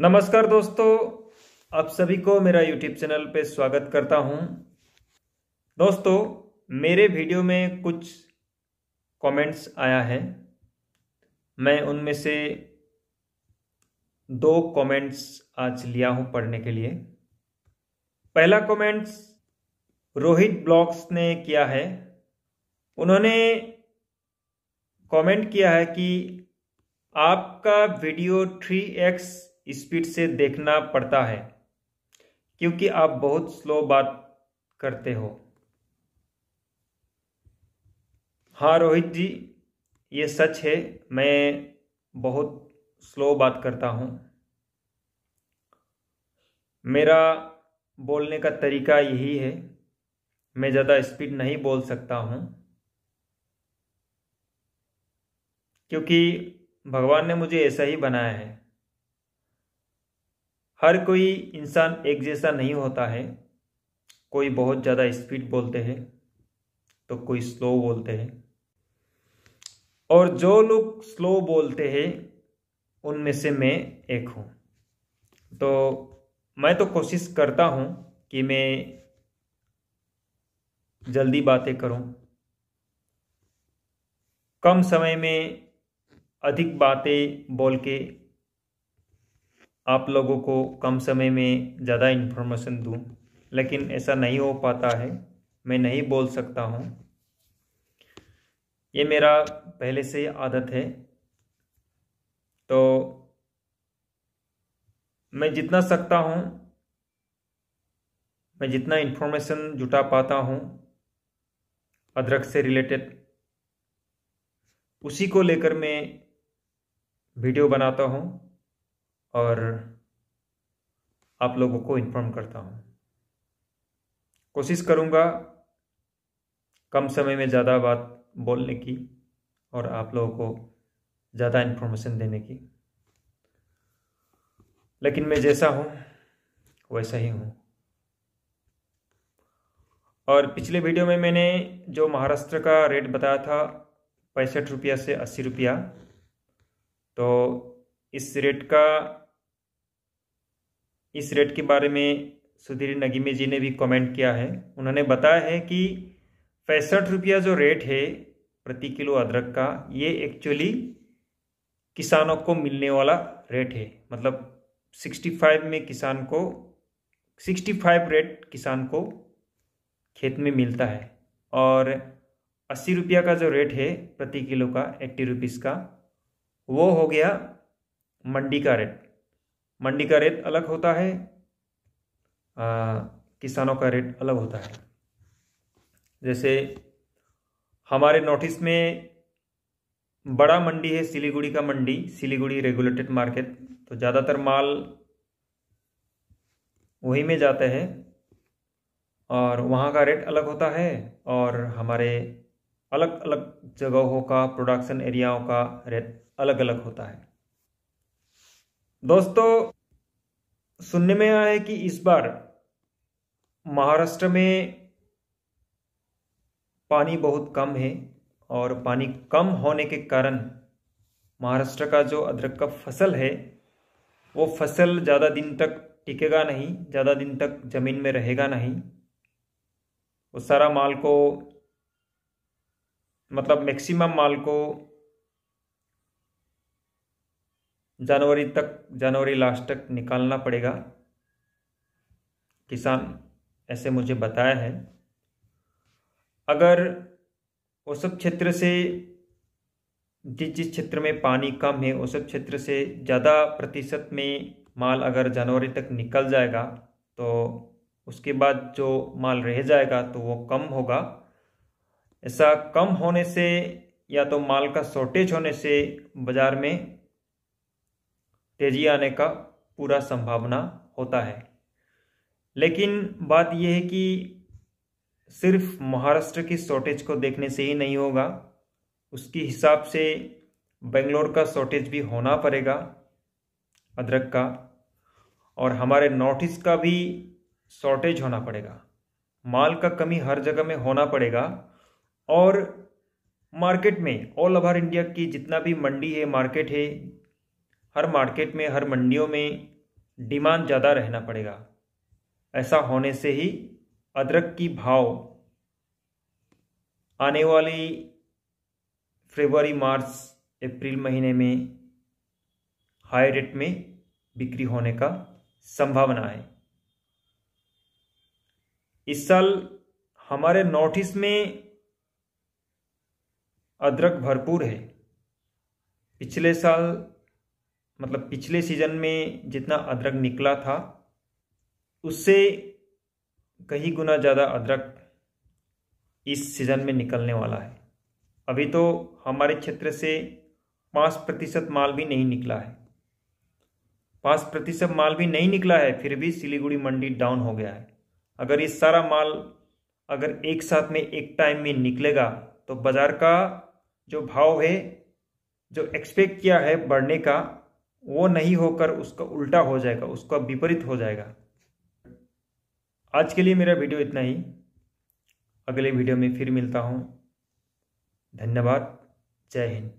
नमस्कार दोस्तों, आप सभी को मेरा यूट्यूब चैनल पे स्वागत करता हूँ। दोस्तों, मेरे वीडियो में कुछ कमेंट्स आया है। मैं उनमें से दो कमेंट्स आज लिया हूँ पढ़ने के लिए। पहला कमेंट्स रोहित ब्लॉग्स ने किया है। उन्होंने कमेंट किया है कि आपका वीडियो 3x स्पीड से देखना पड़ता है, क्योंकि आप बहुत स्लो बात करते हो। हाँ रोहित जी, ये सच है, मैं बहुत स्लो बात करता हूँ। मेरा बोलने का तरीका यही है, मैं ज़्यादा स्पीड नहीं बोल सकता हूँ, क्योंकि भगवान ने मुझे ऐसा ही बनाया है। हर कोई इंसान एक जैसा नहीं होता है। कोई बहुत ज़्यादा स्पीड बोलते हैं तो कोई स्लो बोलते हैं। और जो लोग स्लो बोलते हैं, उनमें से मैं एक हूँ। तो मैं तो कोशिश करता हूँ कि मैं जल्दी बातें करूँ। कम समय में अधिक बातें बोल के आप लोगों को कम समय में ज़्यादा इन्फॉर्मेशन दूँ, लेकिन ऐसा नहीं हो पाता है। मैं नहीं बोल सकता हूँ। ये मेरा पहले से आदत है। तो मैं जितना सकता हूँ, मैं जितना इन्फॉर्मेशन जुटा पाता हूँ, अदरक से रिलेटेड उसी को लेकर मैं वीडियो बनाता हूँ। और आप लोगों को इन्फॉर्म करता हूँ। कोशिश करूँगा कम समय में ज़्यादा बात बोलने की और आप लोगों को ज़्यादा इन्फॉर्मेशन देने की। लेकिन मैं जैसा हूँ, वैसा ही हूँ। और पिछले वीडियो में मैंने जो महाराष्ट्र का रेट बताया था, पैंसठ रुपया से अस्सी रुपया तो इस रेट का, इस रेट के बारे में सुधीर नगीमे जी ने भी कमेंट किया है। उन्होंने बताया है कि पैंसठ रुपया जो रेट है प्रति किलो अदरक का, ये एक्चुअली किसानों को मिलने वाला रेट है। मतलब 65 में किसान को 65 रेट किसान को खेत में मिलता है। और अस्सी रुपया का जो रेट है प्रति किलो का एट्टी रुपीज़ का, वो हो गया मंडी का रेट। मंडी का रेट अलग होता है आ, किसानों का रेट अलग होता है। जैसे हमारे नोटिस में बड़ा मंडी है सिलीगुड़ी का मंडी सिलीगुड़ी रेगुलेटेड मार्केट। तो ज़्यादातर माल वहीं में जाते हैं और वहाँ का रेट अलग होता है और हमारे अलग अलग जगहों का प्रोडक्शन एरियाओं का रेट अलग अलग होता है। दोस्तों, सुनने में आया है कि इस बार महाराष्ट्र में पानी बहुत कम है और पानी कम होने के कारण महाराष्ट्र का जो अदरक का फ़सल है, वो फ़सल ज़्यादा दिन तक टिकेगा नहीं, ज़्यादा दिन तक ज़मीन में रहेगा नहीं। वो सारा माल को मतलब मैक्सिमम माल को जनवरी तक, जनवरी लास्ट तक निकालना पड़ेगा। किसान ऐसे मुझे बताया है। अगर वो सब क्षेत्र से, जिस जिस क्षेत्र में पानी कम है वो सब क्षेत्र से ज़्यादा प्रतिशत में माल अगर जनवरी तक निकल जाएगा तो उसके बाद जो माल रह जाएगा तो वो कम होगा। ऐसा कम होने से या तो माल का शॉर्टेज होने से बाज़ार में तेज़ी आने का पूरा संभावना होता है। लेकिन बात यह है कि सिर्फ़ महाराष्ट्र की शॉर्टेज को देखने से ही नहीं होगा, उसके हिसाब से बेंगलोर का शॉर्टेज भी होना पड़ेगा, अदरक का, और हमारे नॉर्थ ईस्ट का भी शॉर्टेज होना पड़ेगा। माल का कमी हर जगह में होना पड़ेगा, और मार्केट में ऑल ओवर इंडिया की जितना भी मंडी है मार्केट है हर मार्केट में, हर मंडियों में डिमांड ज़्यादा रहना पड़ेगा। ऐसा होने से ही अदरक की भाव आने वाली फरवरी, मार्च, अप्रैल महीने में हाई रेट में बिक्री होने का संभावना है। इस साल हमारे नॉर्थ ईस्ट में अदरक भरपूर है। पिछले साल मतलब पिछले सीज़न में जितना अदरक निकला था, उससे कहीं गुना ज़्यादा अदरक इस सीज़न में निकलने वाला है। अभी तो हमारे क्षेत्र से पाँच प्रतिशत माल भी नहीं निकला है। पाँच प्रतिशत माल भी नहीं निकला है, फिर भी सिलीगुड़ी मंडी डाउन हो गया है। अगर ये सारा माल अगर एक साथ में एक टाइम में निकलेगा तो बाज़ार का जो भाव है, जो एक्सपेक्ट किया है बढ़ने का वो नहीं होकर उसका उल्टा हो जाएगा, उसका विपरीत हो जाएगा। आज के लिए मेरा वीडियो इतना ही। अगले वीडियो में फिर मिलता हूँ। धन्यवाद। जय हिंद।